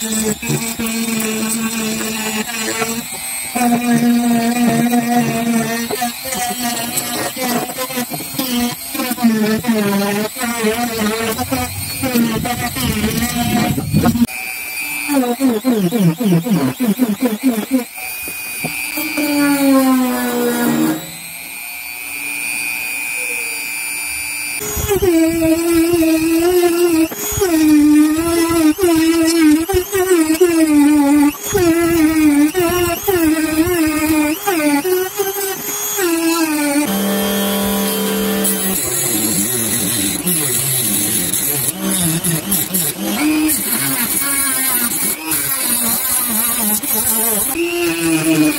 Mm-hmm. Mm-hmm.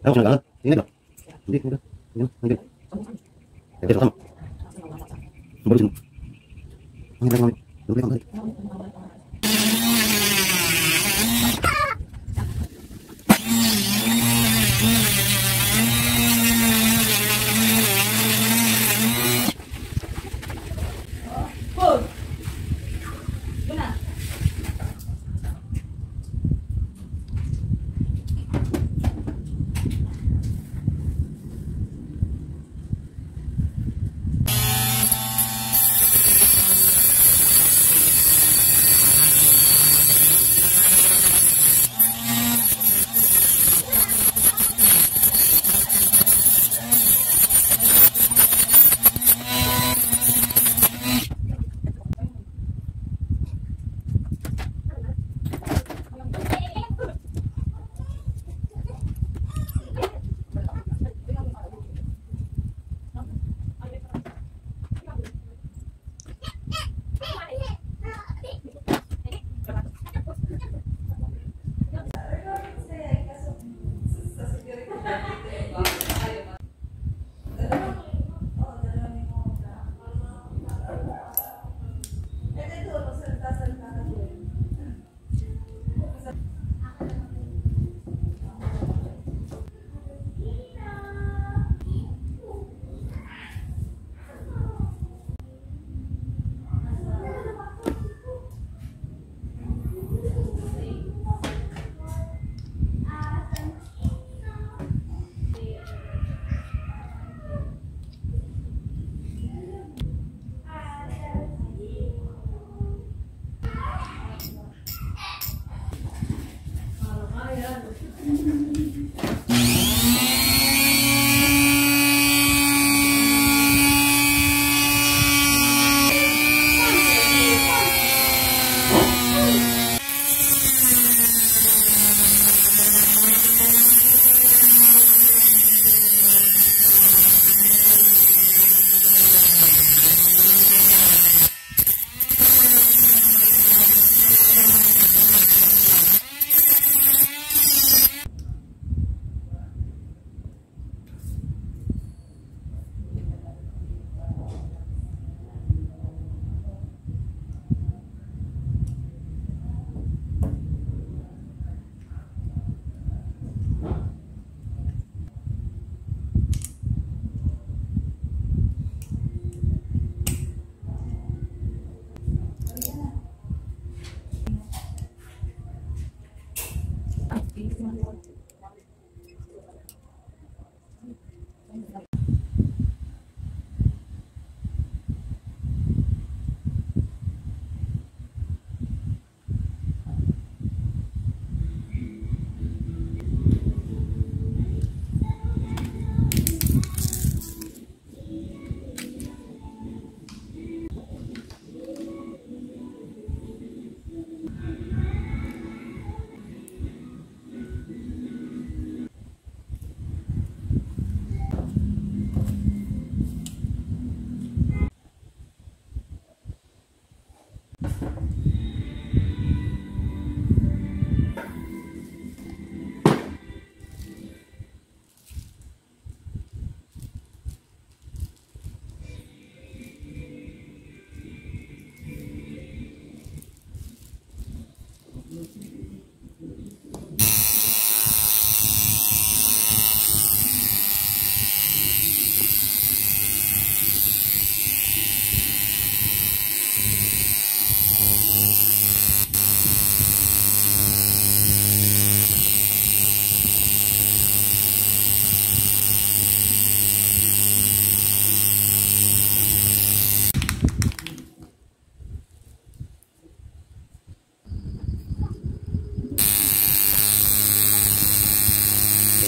Ako na lang. Hindi na. Hindi na. Hindi na. Pero tama. Balikin mo. Ang hirap